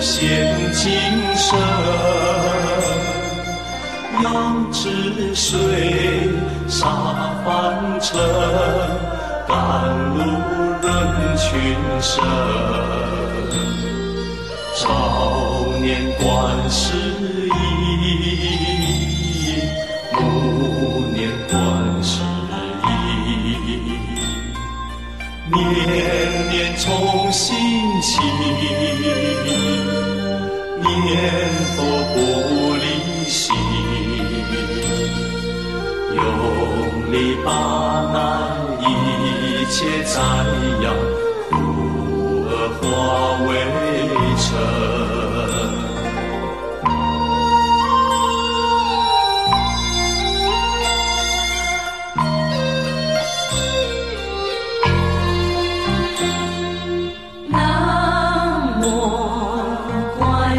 现精神，要治水洒凡尘，甘露润群生。少年观世音，年年从心起，念佛不离心，用力把那一切灾殃，苦厄化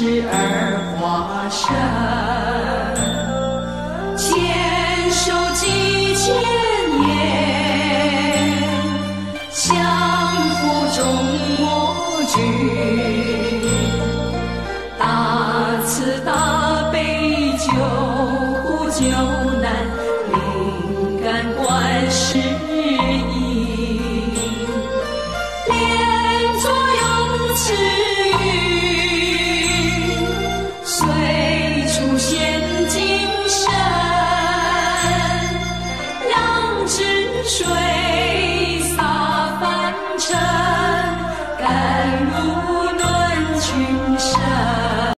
十二化身，千手几千年，降伏众魔君，大慈大悲救苦救难，灵感观世